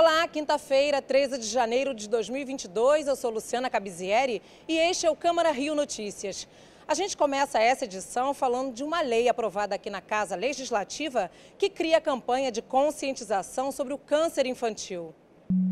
Olá, quinta-feira, 13 de janeiro de 2022. Eu sou Luciana Cabizieri e este é o Câmara Rio Notícias. A gente começa essa edição falando de uma lei aprovada aqui na Casa Legislativa que cria a campanha de conscientização sobre o câncer infantil.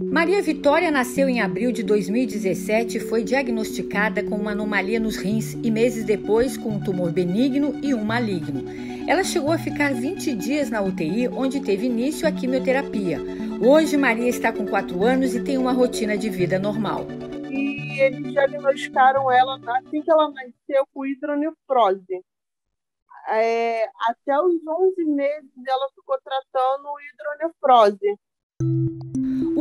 Maria Vitória nasceu em abril de 2017 e foi diagnosticada com uma anomalia nos rins e meses depois com um tumor benigno e um maligno. Ela chegou a ficar 20 dias na UTI, onde teve início a quimioterapia. Hoje, Maria está com 4 anos e tem uma rotina de vida normal. E eles diagnosticaram ela assim que ela nasceu com hidronefrose. É, até os 11 meses ela ficou tratando hidronefrose.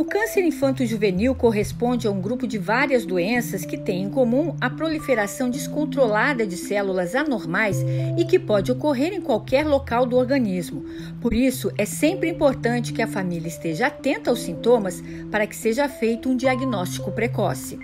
O câncer infanto-juvenil corresponde a um grupo de várias doenças que têm em comum a proliferação descontrolada de células anormais e que pode ocorrer em qualquer local do organismo. Por isso, é sempre importante que a família esteja atenta aos sintomas para que seja feito um diagnóstico precoce.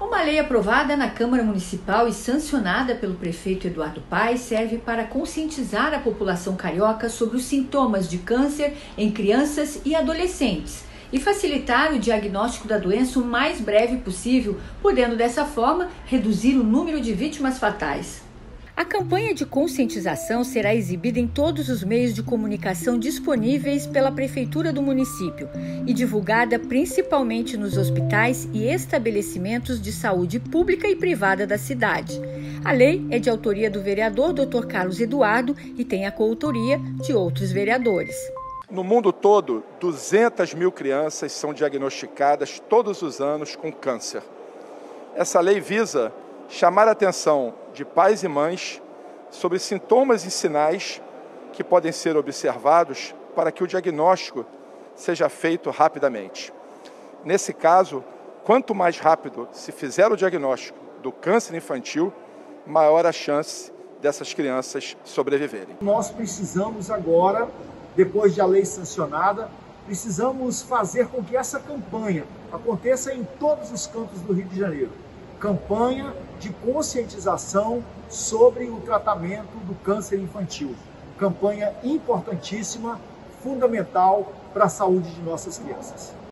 Uma lei aprovada na Câmara Municipal e sancionada pelo prefeito Eduardo Paes serve para conscientizar a população carioca sobre os sintomas de câncer em crianças e adolescentes e facilitar o diagnóstico da doença o mais breve possível, podendo dessa forma reduzir o número de vítimas fatais. A campanha de conscientização será exibida em todos os meios de comunicação disponíveis pela Prefeitura do município e divulgada principalmente nos hospitais e estabelecimentos de saúde pública e privada da cidade. A lei é de autoria do vereador Dr. Carlos Eduardo e tem a coautoria de outros vereadores. No mundo todo, 200 mil crianças são diagnosticadas todos os anos com câncer. Essa lei visa chamar a atenção de pais e mães sobre sintomas e sinais que podem ser observados para que o diagnóstico seja feito rapidamente. Nesse caso, quanto mais rápido se fizer o diagnóstico do câncer infantil, maior a chance dessas crianças sobreviverem. Nós precisamos agora depois de a lei sancionada, precisamos fazer com que essa campanha aconteça em todos os cantos do Rio de Janeiro. Campanha de conscientização sobre o tratamento do câncer infantil. Campanha importantíssima, fundamental para a saúde de nossas crianças.